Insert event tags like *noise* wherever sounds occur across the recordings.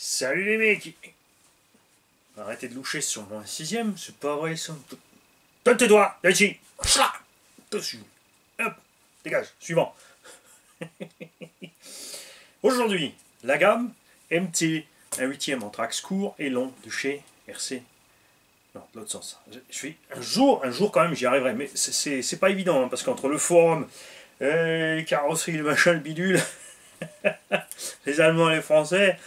Salut les mecs Arrêtez de loucher sur mon sixième, c'est pas vrai ça. Donne tes doigts, là ici Chla Dessus Hop Dégage, suivant *laughs* Aujourd'hui, la gamme MT, un huitième en trax court et long de chez RC. Non, de l'autre sens. Je, fais un jour, un jour quand même, j'y arriverai. Mais c'est- pas évident, hein, parce qu'entre le forum, euh, les carrosseries, le machin, le bidule, *laughs* les Allemands les Français,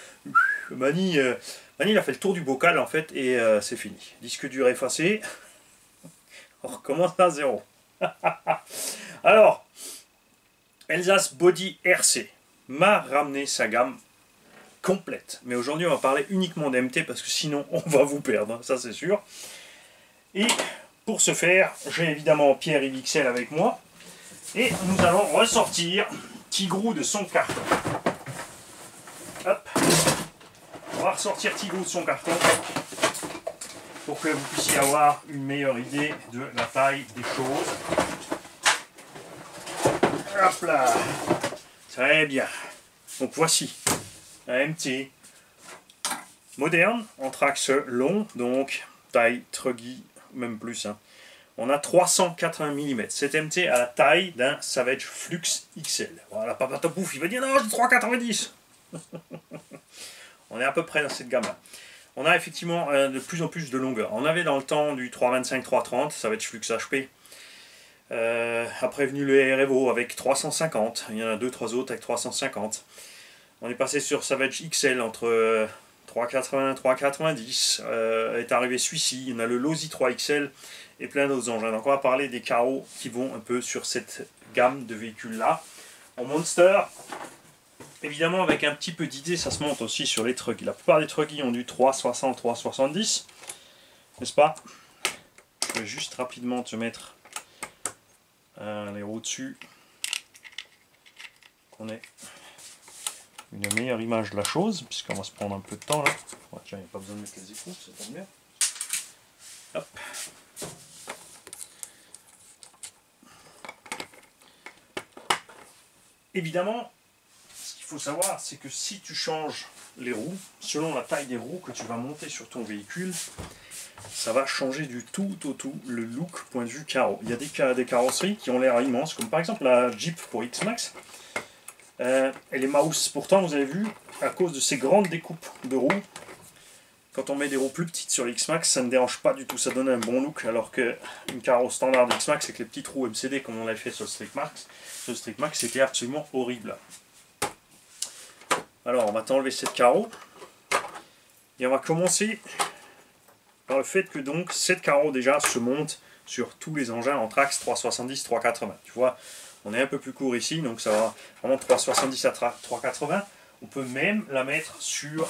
Mani, euh, Mani, il a fait le tour du bocal en fait, et euh, c'est fini. Disque dur effacé. *laughs* On recommence à zéro. *laughs* Alors, Elsace Body RC m'a ramené sa gamme complète. Mais aujourd'hui, on va parler uniquement d'MT parce que sinon, *laughs* on va vous perdre, ça c'est sûr. Et pour ce faire, j'ai évidemment Pierre XL avec moi. Et nous allons ressortir Tigrou de son carton. Hop. On va ressortir Tigrou de son carton pour que vous puissiez avoir une meilleure idée de la taille des choses. Hop là. Très bien. Donc voici un MT moderne, en trax long, donc taille truggy, même plus. hein. On a 380 mm. Cet MT a la taille d'un Savage Flux XL. Voilà, Papa Topouf, il va dire non, j'ai 390. On est à peu près dans cette gamme-là. On a effectivement euh, de plus en plus de longueur. On avait dans le temps du 325-330, Savage Flux HP. Euh, après venu le RFO avec 350. Il y en a deux, trois autres avec 350. On est passé sur Savage XL entre euh, 380 390. Euh, est arrivé celui-ci. En a le Lozi 3 XL et plein d'autres engins. Donc on va parler des carreaux qui vont un peu sur cette gamme de véhicules là. En Monster, évidemment avec un petit peu d'idée, ça se monte aussi sur les trucks. La plupart des trucks ont du 360 370, n'est-ce pas? Je vais juste rapidement te mettre euh, les roues dessus, qu'on ait une meilleure image de la chose, puisqu'on va se prendre un peu de temps là. Tiens, il n'y a pas besoin de mettre les écoutes, ça tombe bien. Hop. Évidemment, faut savoir, c'est que si tu changes les roues, selon la taille des roues que tu vas monter sur ton véhicule, ça va changer du tout au tout le look point de vue carreau. Il y a des, des carrosseries qui ont l'air immenses, comme par exemple la Jeep pour X-Max. Euh, elle est mouse. Pourtant, vous avez vu, à cause de ces grandes découpes de roues, quand on met des roues plus petites sur l'X-Max, ça ne dérange pas du tout, ça donne un bon look, alors que une carreau standard d'X-Max avec les petites roues MCD comme on l'a fait sur le Street Max, Street Max, c'était absolument horrible. Alors, on va t'enlever cette carreau, et on va commencer par le fait que donc cette carreau déjà se monte sur tous les engins en Trax 370 380. Tu vois, on est un peu plus court ici, donc ça va vraiment 370 à 380. On peut même la mettre sur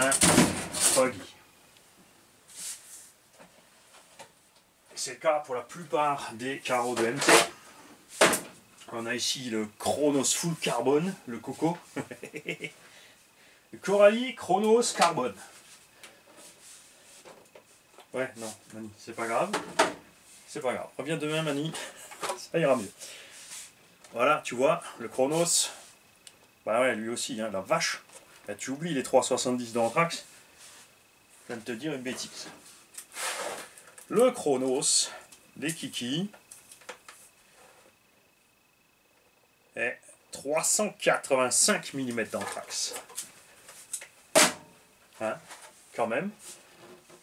un truggy. C'est le cas pour la plupart des carreaux de MT. On a ici le Chronos Full Carbone, le coco. le *laughs* Coralie Chronos Carbone. Ouais, non, Mani, c'est pas grave. C'est pas grave. Reviens demain, Mani. *laughs* Ça ira mieux. Voilà, tu vois, le Chronos. Bah ouais, lui aussi, hein, la vache. Bah, tu oublies les 370 d'Anthrax. Je viens de te dire une bêtise. Le Chronos, les Kiki, est 385 mm d'Anthrax. Hein, quand même.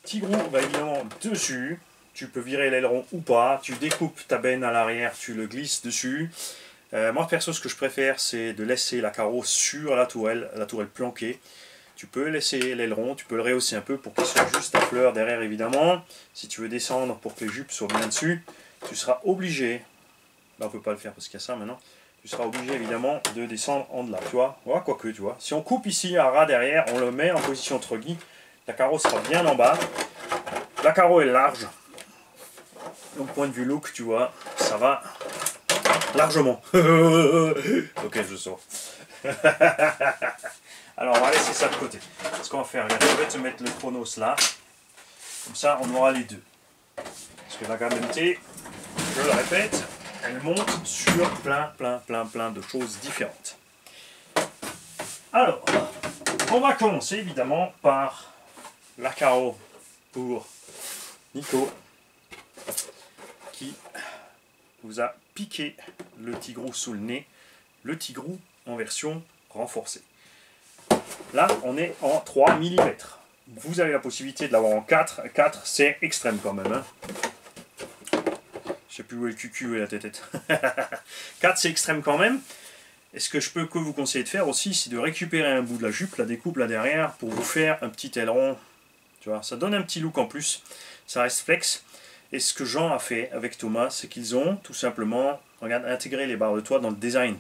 Tigrou va évidemment dessus. Tu peux virer l'aileron ou pas. Tu découpes ta benne à l'arrière, tu le glisses dessus. Euh, moi perso, ce que je préfère, c'est de laisser la carreau sur la tourelle, la tourelle planquée. Tu peux laisser l'aileron, tu peux le rehausser un peu pour qu'il soit juste à fleur derrière évidemment. Si tu veux descendre pour que les jupes soient bien dessus, tu seras obligé, là on peut pas le faire parce qu'il y a ça maintenant, tu seras obligé évidemment de descendre en delà, tu vois, voilà, quoique tu vois. Si on coupe ici un ras derrière, on le met en position truggy, la carreau sera bien en bas, la carreau est large, donc point de vue look, tu vois, ça va largement. *laughs* ok, je sors. *laughs* Alors on va laisser ça de côté. Ce qu'on va faire, regarde, je vais te mettre le chronos là. Comme ça, on aura les deux. Parce que la gamme MT, je le répète, elle monte sur plein, plein, plein, plein de choses différentes. Alors, On va commencer évidemment par la carreau pour Nico qui vous a piqué le tigrou sous le nez, le tigrou en version renforcée. Là, on est en 3 mm. Vous avez la possibilité de l'avoir en 4. 4, c'est extrême quand même. Hein. Je sais plus où est le cucu et la tête. *laughs* 4, c'est extrême quand même. Et ce que je peux que vous conseiller de faire aussi, c'est de récupérer un bout de la jupe, la découpe là derrière, pour vous faire un petit aileron. Tu vois, ça donne un petit look en plus. Ça reste flex. Et ce que Jean a fait avec Thomas, c'est qu'ils ont tout simplement, regarde, intégré les barres de toit dans le design.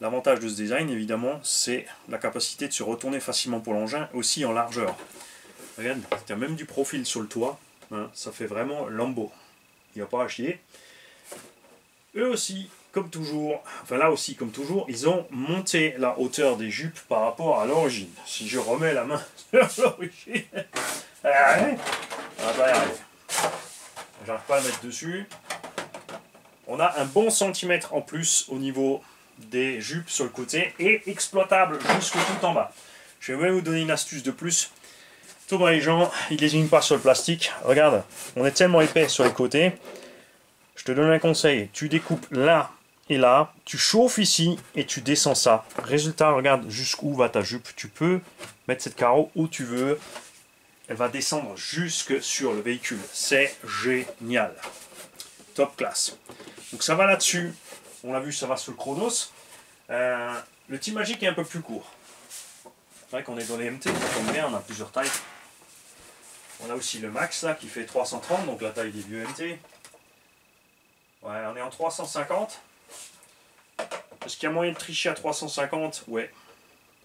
L'avantage de ce design, évidemment, c'est la capacité de se retourner facilement pour l'engin, aussi en largeur. Regarde, tu as même du profil sur le toit. Hein, ça fait vraiment lambeau. Pas à. Eux aussi, comme toujours, enfin là aussi comme toujours, ils ont monté la hauteur des jupes par rapport à l'origine. Si je remets la main *laughs* sur l'origine, *laughs* j'arrive pas à mettre dessus. On a un bon centimètre en plus au niveau des jupes sur le côté et exploitable jusqu'au tout en bas. Je vais même vous donner une astuce de plus. Thomas les gens, ils désignent pas sur le plastique. Regarde, on est tellement épais sur les côtés. Je te donne un conseil. Tu découpes là et là, tu chauffes ici et tu descends ça. Résultat, regarde jusqu'où va ta jupe. Tu peux mettre cette carreau où tu veux. Elle va descendre jusque sur le véhicule. C'est génial. Top classe. Donc ça va là-dessus. On l'a vu, ça va sur le Chronos. Euh, le Team Magic est un peu plus court. C'est vrai qu'on est dans les MT, on a plusieurs tailles. On a aussi le Max là qui fait 330, donc la taille des vieux MT. Ouais, on est en 350. Est-ce qu'il y a moyen de tricher à 350 Ouais,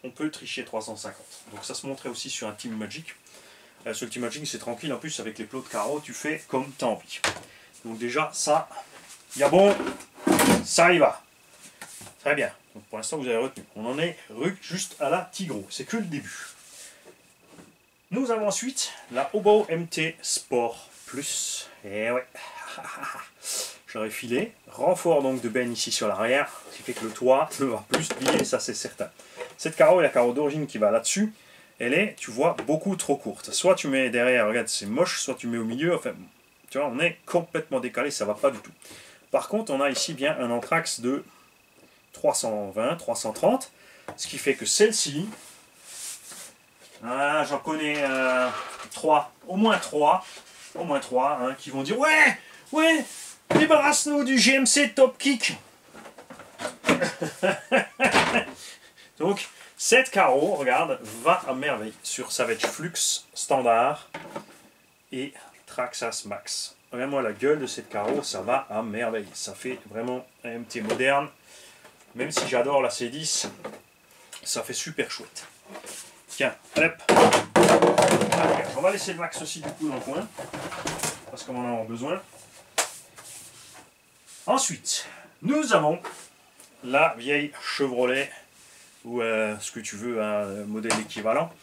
on peut tricher 350. Donc ça se montrait aussi sur un Team Magic. Euh, sur le Team Magic, c'est tranquille. En plus, avec les plots de carreaux, tu fais comme tu as envie. Donc déjà, ça, il y a bon, ça y va. Très bien. Donc pour l'instant, vous avez retenu. On en est juste à la Tigro. C'est que le début. Nous avons ensuite la Obo MT Sport Plus. Et eh ouais. *laughs* J'aurais filé. Renfort donc de benne ici sur l'arrière, ce qui fait que le toit *laughs* ne va plus plier, ça c'est certain. Cette carreau est la carreau d'origine qui va là-dessus. Elle est, tu vois, beaucoup trop courte. Soit tu mets derrière, regarde, c'est moche, soit tu mets au milieu. Enfin, tu vois, on est complètement décalé, ça va pas du tout. Par contre, on a ici bien un anthrax de 320, 330, ce qui fait que celle-ci, ah, j'en connais euh, trois, au moins trois, au moins trois, hein, qui vont dire ouais, ouais, Débarrasse-nous du GMC Top Kick. *laughs* Donc, cette carreau, regarde, va à merveille sur Savage Flux standard et Traxas Max. Vraiment, la gueule de cette carreau, ça va à merveille. Ça fait vraiment un MT moderne. Même si j'adore la C10, ça fait super chouette. Tiens, hop. On va laisser le max aussi du coup dans le coin, parce qu'on en a besoin. Ensuite, nous avons la vieille Chevrolet, ou euh, ce que tu veux, un modèle équivalent,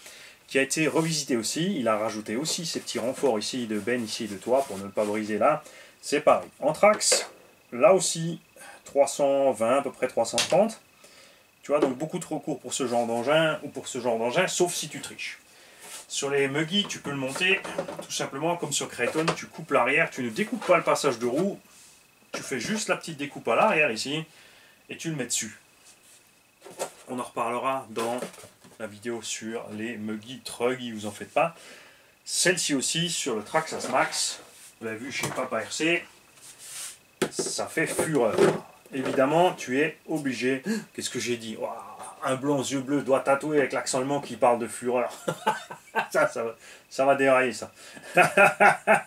qui a été revisité aussi. Il a rajouté aussi ces petits renforts ici de benne ici de toit pour ne pas briser là. C'est pareil. Anthrax, là aussi 320, à peu près 330. Donc beaucoup trop court pour ce genre d'engin ou pour ce genre d'engin, sauf si tu triches. Sur les Muggy, tu peux le monter tout simplement comme sur Creighton, tu coupes l'arrière, tu ne découpes pas le passage de roue, tu fais juste la petite découpe à l'arrière ici et tu le mets dessus. On en reparlera dans la vidéo sur les Muggy Truggy, vous en faites pas. Celle-ci aussi sur le Traxxas Max, vous l'avez vu chez Papa RC, ça fait fureur. Évidemment, tu es obligé. *gasps* Qu'est-ce que j'ai dit? Un blond aux yeux bleus doit tatouer avec l'accent allemand qui parle de fureur. *laughs* ça, ça, va, dérailler ça. *laughs*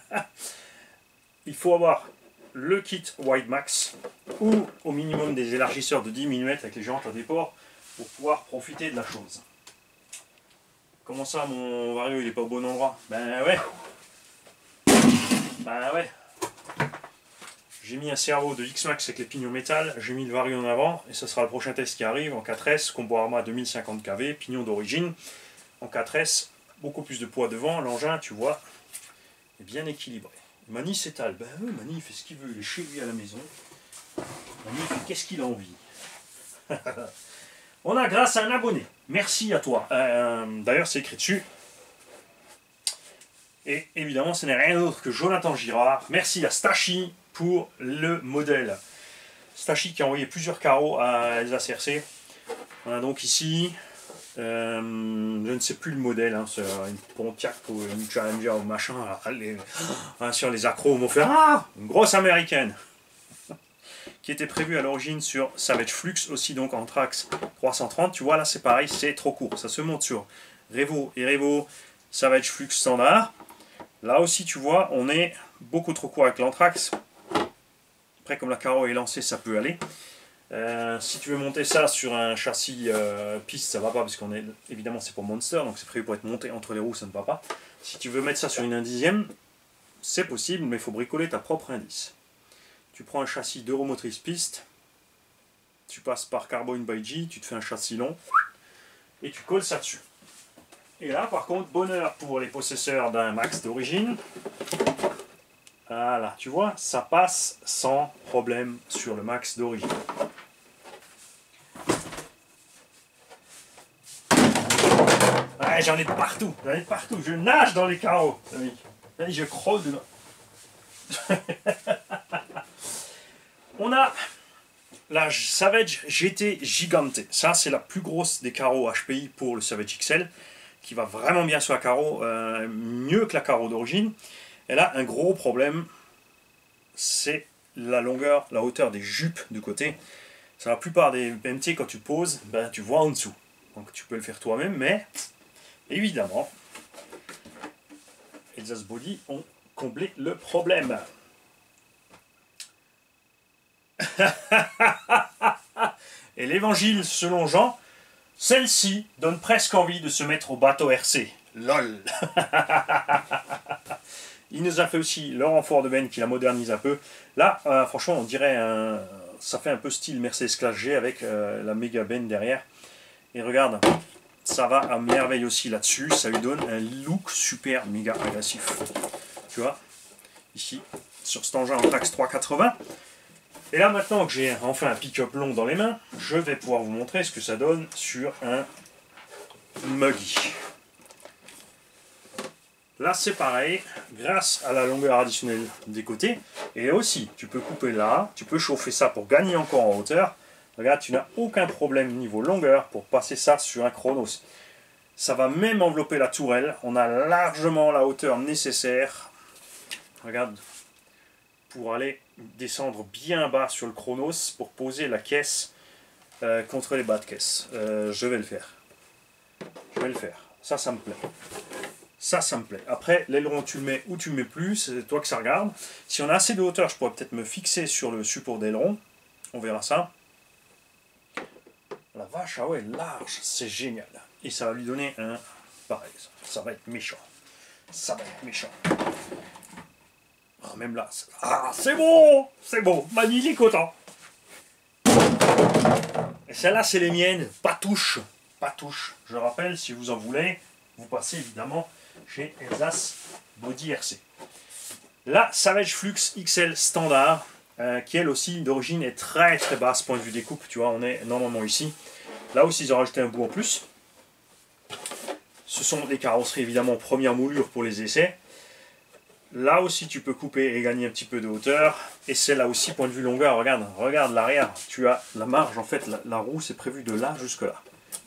Il faut avoir le kit Wide Max ou au minimum des élargisseurs de 10 mm avec les jantes à déport pour pouvoir profiter de la chose. Comment ça mon Vario il est pas au bon endroit? Ben ouais Ben ouais j'ai mis un cerveau de X-Max avec les pignons métal, j'ai mis le Vario en avant, et ce sera le prochain test qui arrive en 4S, combo Arma 2050 kV, pignon d'origine, en 4S, beaucoup plus de poids devant, l'engin, tu vois, est bien équilibré. Mani s'étale. Ben oui, Mani, fait ce qu'il veut. Il est chez lui à la maison. Mani, qu'est-ce qu'il a envie *laughs* On a grâce à un abonné. Merci à toi. Euh, d'ailleurs, c'est écrit dessus. Et évidemment, ce n'est rien d'autre que Jonathan Girard. Merci à Stachi pour le modèle. Stachi qui a envoyé plusieurs carreaux à Elsa CRC. On a donc ici, euh, je ne sais plus le modèle, hein, c'est une Pontiac ou une Challenger ou machin, hein, sur les accros, on m'a fait Ah Une grosse américaine qui était prévue à l'origine sur Savage Flux, aussi donc en Trax 330. Tu vois là, c'est pareil, c'est trop court. Ça se monte sur Revo et Revo Savage Flux standard. Là aussi, tu vois, on est beaucoup trop court avec l'Anthrax. Après, comme la carreau est lancée, ça peut aller. Euh, si tu veux monter ça sur un châssis euh, piste, ça va pas parce qu'on est évidemment c'est pour Monster, donc c'est prévu pour être monté entre les roues, ça ne va pas. Si tu veux mettre ça sur une 1 dixième, c'est possible, mais il faut bricoler ta propre indice. Tu prends un châssis d'Euromotrice piste, tu passes par Carbone by G, tu te fais un châssis long et tu colles ça dessus. Et là, par contre, bonheur pour les possesseurs d'un max d'origine. Voilà, tu vois, ça passe sans problème sur le max d'origine. Ouais, j'en ai partout, j'en ai partout. Je nage dans les carreaux, je croule dedans. *laughs* On a la Savage GT Gigante. Ça, c'est la plus grosse des carreaux HPI pour le Savage XL, qui va vraiment bien sur la carreau, euh, mieux que la carreau d'origine. Elle a un gros problème, c'est la longueur, la hauteur des jupes du côté. Sur la plupart des BMT, quand tu poses, ben, tu vois en dessous. Donc tu peux le faire toi-même, mais évidemment, Elsa's Body ont comblé le problème. *laughs* Et l'évangile selon Jean, celle-ci donne presque envie de se mettre au bateau RC. LOL *laughs* Il nous a fait aussi le renfort de veine qui la modernise un peu. Là, euh, franchement, on dirait un... ça fait un peu style Mercedes Classe G avec euh, la méga benne derrière. Et regarde, ça va à merveille aussi là-dessus. Ça lui donne un look super méga agressif. Tu vois, ici, sur cet engin en Trax 380. Et là, maintenant que j'ai enfin un pick-up long dans les mains, je vais pouvoir vous montrer ce que ça donne sur un Muggy. Là, c'est pareil, grâce à la longueur additionnelle des côtés. Et aussi, tu peux couper là, tu peux chauffer ça pour gagner encore en hauteur. Regarde, tu n'as aucun problème niveau longueur pour passer ça sur un Chronos. Ça va même envelopper la tourelle. On a largement la hauteur nécessaire. Regarde, pour aller descendre bien bas sur le Chronos pour poser la caisse euh, contre les bas de caisse. Euh, je vais le faire. Je vais le faire. Ça, ça me plaît. Ça, ça me plaît. Après, l'aileron, tu le mets ou tu le mets plus, c'est toi que ça regarde. Si on a assez de hauteur, je pourrais peut-être me fixer sur le support d'aileron. On verra ça. La vache, ah ouais, large, c'est génial. Et ça va lui donner un... Pareil, ça va être méchant. Ça va être méchant. Ah, même là, ah, c'est bon, c'est bon, est content. Et celle-là, c'est les miennes, pas touche, pas touche. Je rappelle, si vous en voulez, vous passez évidemment chez Elsace Body RC. La Savage Flux XL standard, euh, qui elle aussi d'origine est très très basse point de vue découpe. Tu vois, on est normalement ici. Là aussi, ils ont rajouté un bout en plus. Ce sont des carrosseries évidemment première moulure pour les essais. Là aussi, tu peux couper et gagner un petit peu de hauteur. Et c'est là aussi, point de vue longueur, regarde, regarde l'arrière. Tu as la marge, en fait, la, roue, c'est prévu de là jusque là.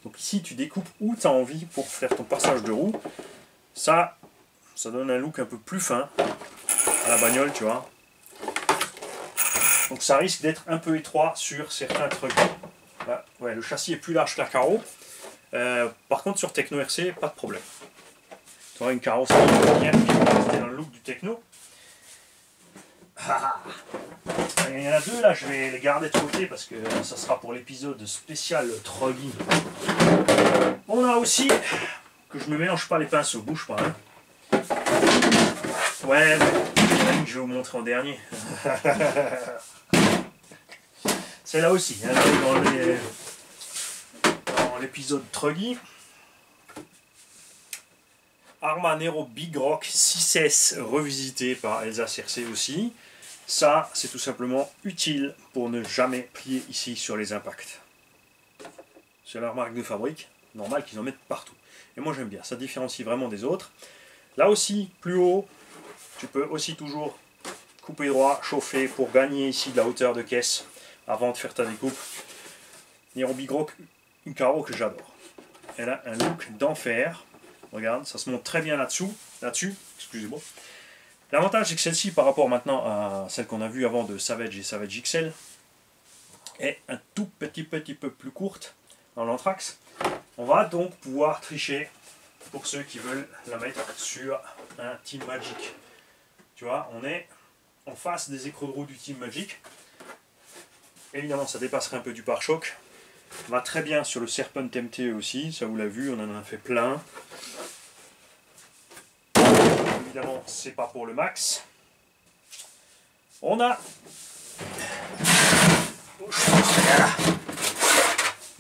Donc ici, tu découpes où tu as envie pour faire ton passage de roue. Ça, ça donne un look un peu plus fin à la bagnole, tu vois. Donc ça risque d'être un peu étroit sur certains trucs. ouais, le châssis est plus large que la carreau. Euh, par contre, sur Techno RC, pas de problème. Tu auras une carrosserie bien dans le look du techno. Ah, il y en a deux là, je vais les garder de côté parce que ça sera pour l'épisode spécial Truggy. On a aussi, je me mélange pas les pinceaux, bouge pas. Hein. Ouais, je vais vous montrer en dernier. *laughs* C'est là aussi, hein, dans l'épisode Truggy. Arma Nero Big Rock 6S revisité par Elsa Cersei aussi. Ça, c'est tout simplement utile pour ne jamais plier ici sur les impacts. c'est leur marque de fabrique, normal qu'ils en mettent partout. Et moi j'aime bien, ça différencie vraiment des autres. Là aussi, plus haut, tu peux aussi toujours couper droit, chauffer pour gagner ici de la hauteur de caisse avant de faire ta découpe. Nairobi Gros, une carreau que j'adore. Elle a un look d'enfer. Regarde, ça se monte très bien là-dessous, là-dessus, excusez-moi. L'avantage, c'est que celle-ci, par rapport maintenant à celle qu'on a vue avant de Savage et Savage XL, est un tout petit, petit peu plus courte dans l'anthrax. On va donc pouvoir tricher pour ceux qui veulent la mettre sur un Team Magic. Tu vois, on est en face des écrous de roue du Team Magic. Évidemment, ça dépasserait un peu du pare-choc. Va très bien sur le Serpent MT aussi, ça vous l'a vu, on en a fait plein. Évidemment, c'est pas pour le max. On a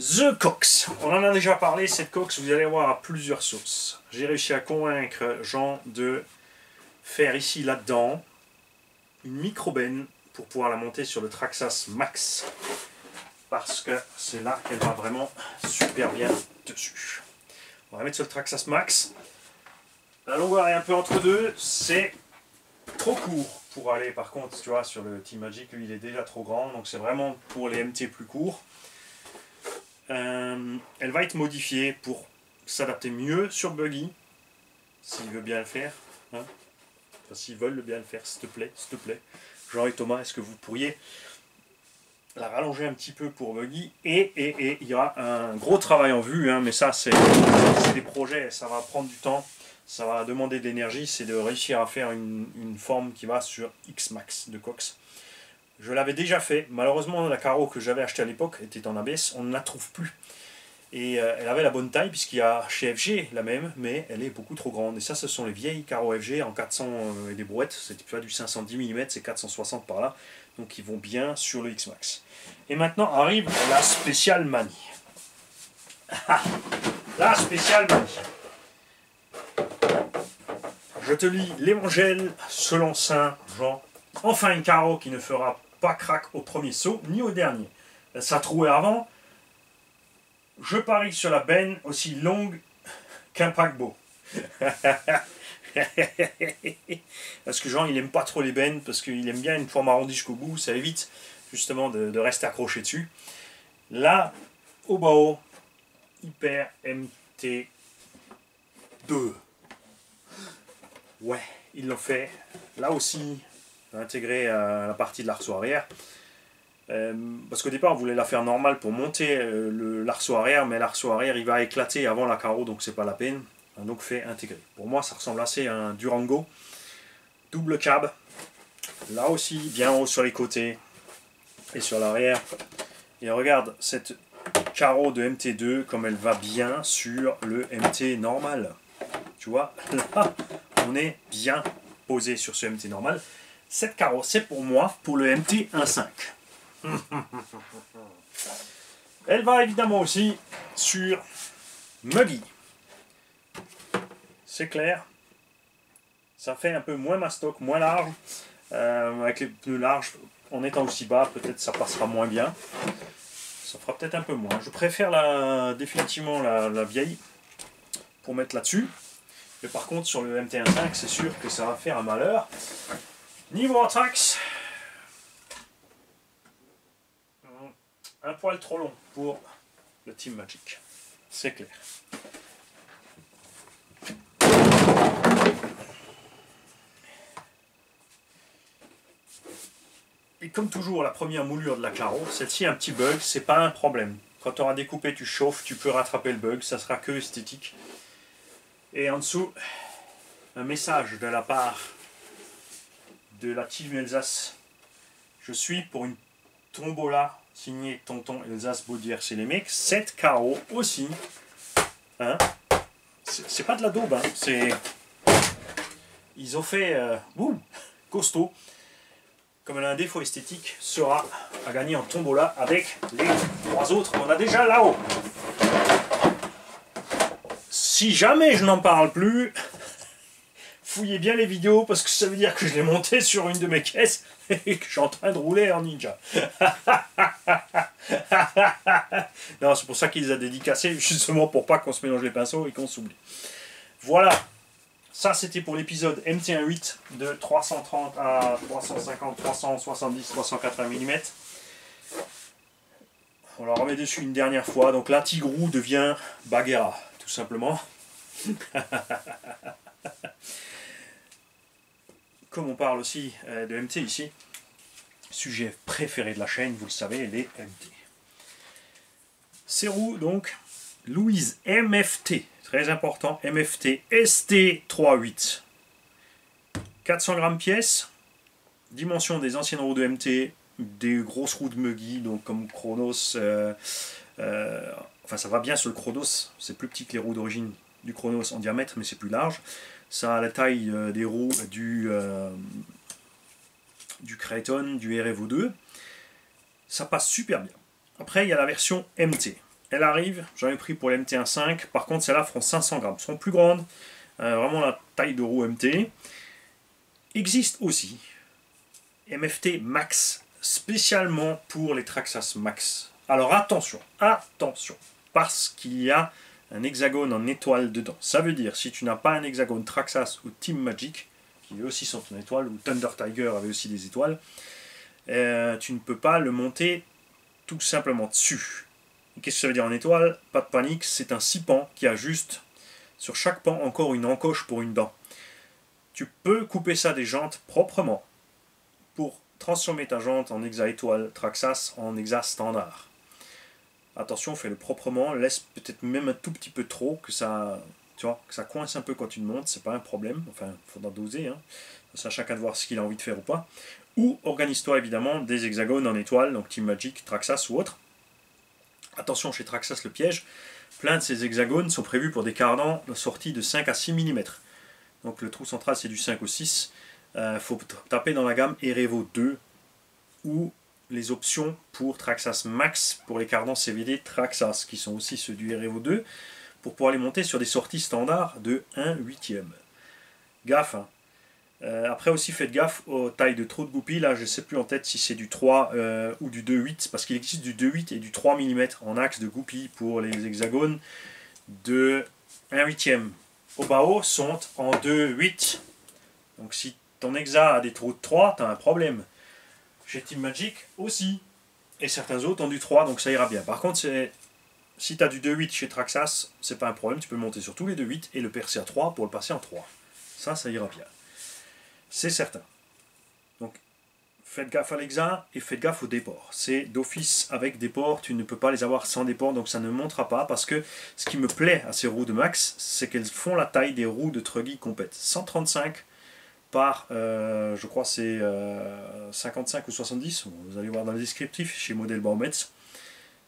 The Cox. On en a déjà parlé, cette Cox, vous allez voir à plusieurs sources. J'ai réussi à convaincre Jean de faire ici, là-dedans, une micro-benne pour pouvoir la monter sur le Traxas Max. Parce que c'est là qu'elle va vraiment super bien dessus. On va mettre sur le Traxas Max. La longueur est un peu entre deux, c'est trop court pour aller par contre, tu vois, sur le Team Magic, lui il est déjà trop grand, donc c'est vraiment pour les MT plus courts. Euh, elle va être modifiée pour s'adapter mieux sur Buggy, s'il veut bien le faire. Hein. s'ils veulent bien le faire, s'il te plaît, s'il te plaît. Jean et Thomas, est-ce que vous pourriez la rallonger un petit peu pour Buggy? Et, et, il y aura un gros travail en vue, hein, mais ça c'est des projets, ça va prendre du temps, ça va demander de l'énergie, c'est de réussir à faire une, une, forme qui va sur X-Max de Cox. Je l'avais déjà fait. Malheureusement, la carreau que j'avais acheté à l'époque était en ABS. On ne la trouve plus. Et euh, elle avait la bonne taille, puisqu'il y a chez FG la même, mais elle est beaucoup trop grande. Et ça, ce sont les vieilles carreaux FG en 400 euh, et des brouettes. C'est pas du 510 mm, c'est 460 par là. Donc ils vont bien sur le X-Max. Et maintenant arrive la spéciale manie. *laughs* la spéciale manie. Je te lis l'évangile selon Saint Jean. Enfin une carreau qui ne fera pas craque au premier saut, ni au dernier. Ça troué avant. Je parie sur la benne aussi longue qu'un paquebot. *laughs* parce que Jean, il aime pas trop les bennes, parce qu'il aime bien une forme arrondie jusqu'au bout, ça évite justement de, rester accroché dessus. Là, au bas Hyper MT2. Ouais, ils l'ont fait. Là aussi, intégrer à la partie de l'arceau arrière. Euh, parce qu'au départ, on voulait la faire normale pour monter euh, l'arceau arrière, mais l'arceau arrière, il va éclater avant la carreau, donc c'est pas la peine. Donc fait intégrer. Pour moi, ça ressemble assez à un Durango. Double cab. Là aussi, bien haut sur les côtés et sur l'arrière. Et regarde cette carreau de MT2 comme elle va bien sur le MT normal. Tu vois, *laughs* là, on est bien posé sur ce MT normal. Cette c'est pour moi, pour le MT 1.5. Elle va évidemment aussi sur Muggy. C'est clair. Ça fait un peu moins mastoc, moins large. Euh, avec les pneus larges, en étant aussi bas, peut-être ça passera moins bien. Ça fera peut-être un peu moins. Je préfère définitivement la, la vieille pour mettre là-dessus. Mais par contre, sur le MT-1.5, c'est sûr que ça va faire un malheur. Niveau Anthrax, un poil trop long pour le Team Magic. C'est clair. Et comme toujours, la première moulure de la carreau, celle-ci un petit bug, c'est pas un problème. Quand tu auras découpé, tu chauffes, tu peux rattraper le bug, ça sera que esthétique. Et en dessous, un message de la part de la team Alsace. Je suis pour une tombola signée Tonton Alsace Baudière mecs. 7 carreaux aussi. Hein c'est pas de la daube, hein. c'est... Ils ont fait... Euh, costaud. Comme elle a un défaut esthétique, sera à gagner en tombola avec les trois autres qu'on a déjà là-haut. Si jamais je n'en parle plus, fouillez bien les vidéos parce que ça veut dire que je l'ai monté sur une de mes caisses *laughs* et que je suis en train de rouler en ninja. *laughs* non, c'est pour ça qu'il les a dédicacés, justement pour pas qu'on se mélange les pinceaux et qu'on s'oublie. Voilà, ça c'était pour l'épisode MT18 de 330 à 350, 370, 380 mm. On la remet dessus une dernière fois. Donc là, Tigrou devient Bagheera, tout simplement. *laughs* Comme on parle aussi euh, de MT ici, sujet préféré de la chaîne, vous le savez, les MT. Ces roues, donc, Louise MFT, très important, MFT ST38. 400 grammes pièce, dimension des anciennes roues de MT, des grosses roues de Muggy, donc comme Chronos, euh, euh, enfin ça va bien sur le Chronos, c'est plus petit que les roues d'origine du Chronos en diamètre, mais c'est plus large. Ça a la taille euh, des roues du, euh, du du RFO 2. Ça passe super bien. Après, il y a la version MT. Elle arrive, j'en ai pris pour mt 1.5. Par contre, celles-là feront 500 grammes. Elles sont plus grandes. Euh, vraiment la taille de roue MT. Existe aussi MFT Max, spécialement pour les Traxxas Max. Alors attention, attention, parce qu'il y a un hexagone en étoile dedans. Ça veut dire, si tu n'as pas un hexagone Traxas ou Team Magic, qui eux aussi sont en étoile, ou Thunder Tiger avait aussi des étoiles, euh, tu ne peux pas le monter tout simplement dessus. Qu'est-ce que ça veut dire en étoile? Pas de panique, c'est un six pans qui a juste sur chaque pan encore une encoche pour une dent. Tu peux couper ça des jantes proprement pour transformer ta jante en hexa étoile Traxas en hexa standard. Attention, fais-le proprement, laisse peut-être même un tout petit peu trop, que ça, ça coince un peu quand tu le montes, c'est pas un problème, enfin, il faudra doser, hein. ça chacun de voir ce qu'il a envie de faire ou pas. Ou organise-toi évidemment des hexagones en étoile, donc Team Magic, Traxas ou autre. Attention chez Traxas le piège, plein de ces hexagones sont prévus pour des cardans de sortie de 5 à 6 mm. Donc le trou central c'est du 5 au 6. Il euh, faut taper dans la gamme Erevo 2 ou les options pour Traxas Max pour les cardans CVD Traxas, qui sont aussi ceux du REVO 2, pour pouvoir les monter sur des sorties standards de 1 huitième. Gaffe. Hein. Euh, après aussi faites gaffe aux tailles de trou de goupille. Là je ne sais plus en tête si c'est du 3 euh, ou du 2,8 parce qu'il existe du 2,8 et du 3 mm en axe de goupille pour les hexagones de 1 huitième. Haut sont en 2,8. Donc si ton hexa a des trous de 3, tu as un problème. Chez Team Magic aussi. Et certains autres ont du 3, donc ça ira bien. Par contre, si tu as du 2.8 chez Traxas, c'est pas un problème, tu peux monter sur tous les 2.8 et le percer à 3 pour le passer en 3. Ça, ça ira bien. C'est certain. Donc, faites gaffe à l'exa et faites gaffe au déport. C'est d'office avec des ports, tu ne peux pas les avoir sans déport, donc ça ne montera pas, parce que ce qui me plaît à ces roues de max, c'est qu'elles font la taille des roues de Truggy Compet. 135 par, euh, je crois c'est 55 euh, ou 70, vous allez voir dans le descriptif, chez Modèle Baumets.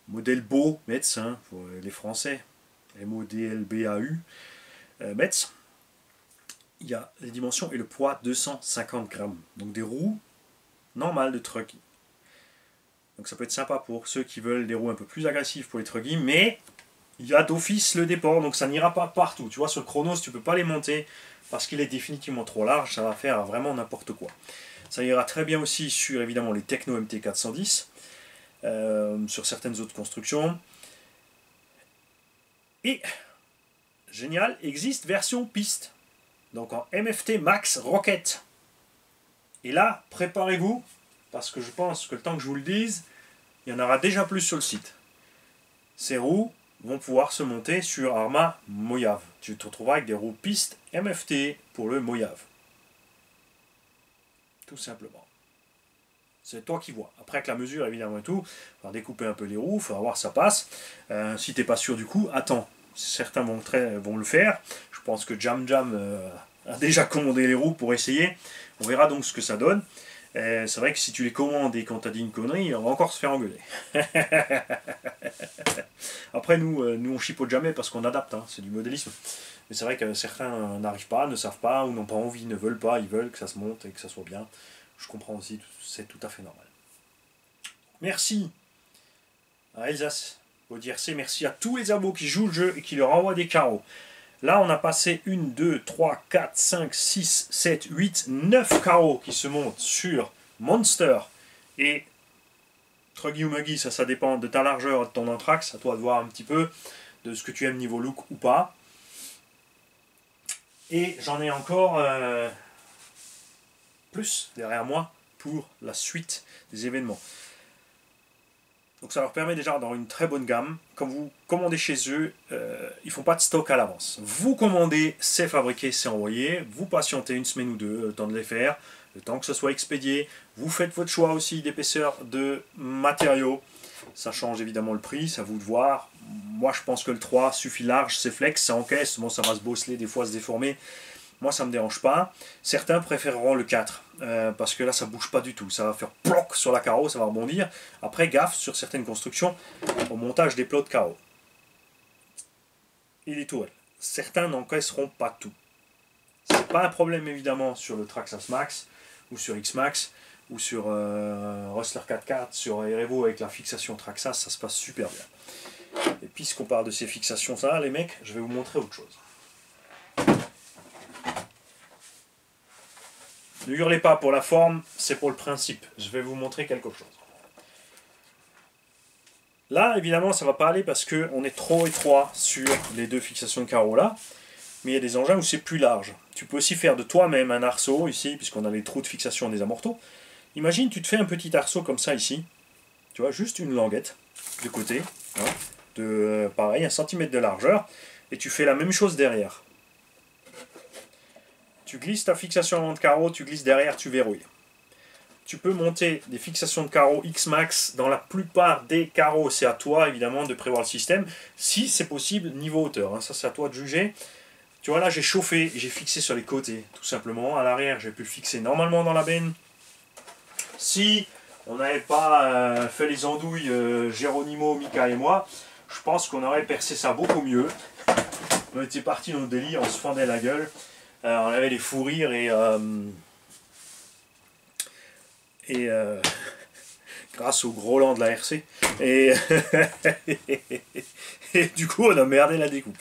Modèle Beau Metz, hein, pour les Français, M-O-D-L-B-A-U, euh, Metz. Il y a les dimensions et le poids 250 grammes. Donc des roues normales de truck. Donc ça peut être sympa pour ceux qui veulent des roues un peu plus agressives pour les truggy, mais il y a d'office le déport, donc ça n'ira pas partout. Tu vois, sur le Chronos, tu peux pas les monter parce qu'il est définitivement trop large, ça va faire vraiment n'importe quoi. Ça ira très bien aussi sur évidemment les Techno MT410, euh, sur certaines autres constructions. Et, génial, existe version piste, donc en MFT Max Rocket. Et là, préparez-vous, parce que je pense que le temps que je vous le dise, il y en aura déjà plus sur le site. Ces roues vont pouvoir se monter sur Arma Mojave. Tu te retrouveras avec des roues pistes MFT pour le Mojave. Tout simplement. C'est toi qui vois. Après que la mesure, évidemment, et tout, il va découper un peu les roues, il faudra voir si ça passe. Euh, si tu n'es pas sûr du coup, attends. Certains vont, vont, le faire. Je pense que Jam Jam euh, a déjà commandé les roues pour essayer. On verra donc ce que ça donne. Euh, c'est vrai que si tu les commandes et qu'on t'a dit une connerie, on va encore se faire engueuler. *laughs* Après, nous, euh, nous on chipote jamais parce qu'on adapte, hein, c'est du modélisme. Mais c'est vrai que certains n'arrivent pas, ne savent pas, ou n'ont pas envie, ne veulent pas, ils veulent que ça se monte et que ça soit bien. Je comprends aussi, c'est tout à fait normal. Merci à Elsace, au DRC, merci à tous les abos qui jouent le jeu et qui leur envoient des carreaux. Là, on a passé 1, 2, 3, 4, 5, 6, 7, 8, 9 carreaux qui se montent sur Monster et Truggy ou Muggy, ça, ça dépend de ta largeur de ton anthrax, à toi de voir un petit peu de ce que tu aimes niveau look ou pas. Et j'en ai encore euh, plus derrière moi pour la suite des événements. Donc ça leur permet déjà d'avoir une très bonne gamme. Quand vous commandez chez eux, euh, ils ne font pas de stock à l'avance. Vous commandez, c'est fabriqué, c'est envoyé. Vous patientez une semaine ou deux, le temps de les faire, le temps que ce soit expédié. Vous faites votre choix aussi d'épaisseur de matériaux. Ça change évidemment le prix, ça vous de voir. Moi je pense que le 3 suffit large, c'est flex, ça encaisse. Bon, ça va se bosseler, des fois se déformer. Moi, ça ne me dérange pas. Certains préféreront le 4, euh, parce que là, ça bouge pas du tout. Ça va faire ploc sur la carreau, ça va rebondir. Après, gaffe sur certaines constructions au montage des plots de carreau. Il est tout. Certains n'encaisseront pas tout. C'est pas un problème évidemment sur le Traxxas Max ou sur X-Max ou sur euh, Rustler 4x4, sur Erevo avec la fixation Traxxas, ça se passe super bien. Et puisqu'on parle de ces fixations-là, les mecs, je vais vous montrer autre chose. Ne hurlez pas pour la forme, c'est pour le principe. Je vais vous montrer quelque chose. Là, évidemment, ça ne va pas aller parce qu'on est trop étroit sur les deux fixations de carreaux là. Mais il y a des engins où c'est plus large. Tu peux aussi faire de toi-même un arceau ici, puisqu'on a les trous de fixation des amortos. Imagine, tu te fais un petit arceau comme ça ici. Tu vois, juste une languette de côté. Hein, de, euh, pareil, un centimètre de largeur. Et tu fais la même chose derrière. Tu glisses ta fixation avant de carreau, tu glisses derrière, tu verrouilles. Tu peux monter des fixations de carreaux X-Max dans la plupart des carreaux. C'est à toi, évidemment, de prévoir le système. Si c'est possible, niveau hauteur. Hein. Ça, c'est à toi de juger. Tu vois, là, j'ai chauffé j'ai fixé sur les côtés, tout simplement. À l'arrière, j'ai pu fixer normalement dans la benne. Si on n'avait pas euh, fait les andouilles, euh, Géronimo, Mika et moi, je pense qu'on aurait percé ça beaucoup mieux. On était parti dans le délire, on se fendait la gueule. Euh, on avait les fous rires et. Euh, et. Euh, *laughs* grâce au gros lent de la RC. Et, *laughs* et du coup, on a merdé la découpe.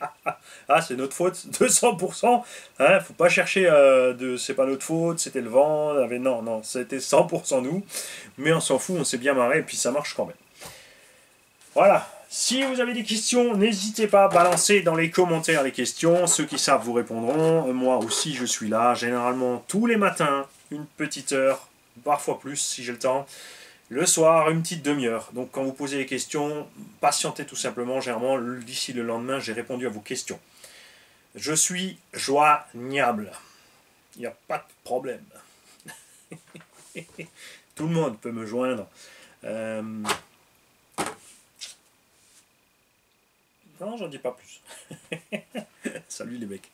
*laughs* ah, c'est notre faute, 200%. Hein, faut pas chercher de c'est pas notre faute, c'était le vent. Non, non, c'était 100% nous. Mais on s'en fout, on s'est bien marré et puis ça marche quand même. Voilà. Si vous avez des questions, n'hésitez pas à balancer dans les commentaires les questions. Ceux qui savent vous répondront. Moi aussi, je suis là. Généralement, tous les matins, une petite heure, parfois plus si j'ai le temps. Le soir, une petite demi-heure. Donc, quand vous posez des questions, patientez tout simplement. Généralement, d'ici le lendemain, j'ai répondu à vos questions. Je suis joignable. Il n'y a pas de problème. *laughs* tout le monde peut me joindre. Euh, Non, j'en dis pas plus. *laughs* Salut les mecs.